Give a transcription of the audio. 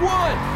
one!